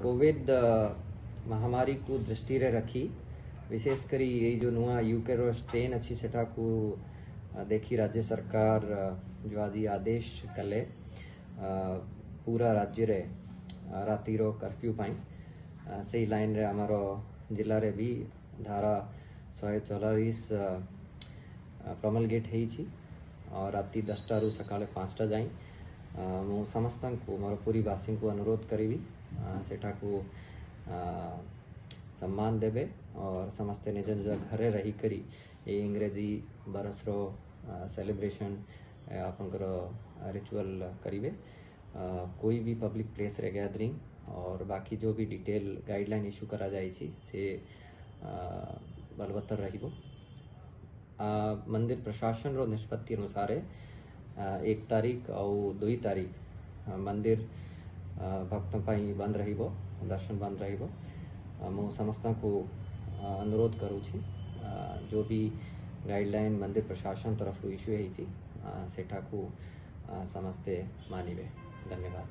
Covid ମହାମାରୀକୁ ଦୃଷ୍ଟିରେ ରଖି ବିଶେଷ କରି ଏଇ ଯେଉଁ ନୂଆ ୟୁକେର ଷ୍ଟ୍ରେନ୍ ଅଛି ସେଟାକୁ ଦେଖି ରାଜ୍ୟ ସରକାର ଯେଉଁ ଆଜି ଆଦେଶ କଲେ ପୁରା ରାଜ୍ୟରେ ରାତିର କର୍ଫ୍ୟୁ ପାଇଁ ସେଇ ଲାଇନ୍ରେ ଆମର ଜିଲ୍ଲାରେ ବି ଧାରା ଶହେ ଚଉରାଳିଶ ପ୍ରମଲଗେଟ୍ ହେଇଛି ରାତି ଦଶଟାରୁ ସକାଳେ ପାଞ୍ଚଟା ଯାଏଁ ମୁଁ ସମସ୍ତଙ୍କୁ ମୋର ପୁରୀବାସୀଙ୍କୁ ଅନୁରୋଧ କରିବି ସେଠାକୁ ସମ୍ମାନ ଦେବେ और ସମସ୍ତେ ନିଜ ନିଜ ଘରେ ରହିକରି ଏଇ ଇଂରେଜୀ ବରସର सेलिब्रेशन ଆପଣଙ୍କର रिचुअल करेंगे कोई भी पब्लिक प्लेस रे गैदरिंग और बाकी जो भी डिटेल गाइडलाइन इश्यू करा जाइए से बलवत्तर रहिबो मंदिर प्रशासन रो निष्पत्ति अनुसार एक तारीख और दुई तारीख मंदिर भक्त बंद रही दर्शन बंद रो सम समस्त को अनुरोध करूँ जो भी गाइडलाइन मंदिर प्रशासन तरफ़ इश्यू है सेठा को समस्ते मानवे धन्यवाद।